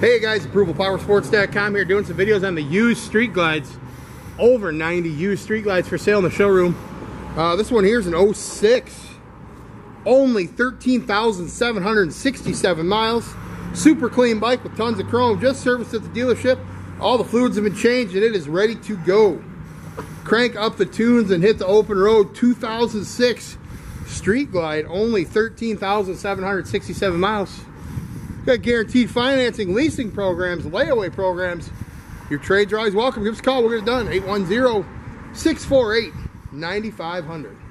Hey guys, ApprovalPowersports.com here doing some videos on the used Street Glides. Over 90 used Street Glides for sale in the showroom. Uh, this one here is an 06. Only 13,767 miles. Super clean bike with tons of chrome. Just serviced at the dealership. All the fluids have been changed and it is ready to go. Crank up the tunes and hit the open road. 2006 Street Glide. Only 13,767 miles. Got guaranteed financing, leasing programs, layaway programs. Your trades are always welcome. Give us a call. We'll get it done. 810 648 9500.